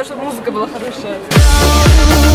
главное, чтобы музыка была хорошая.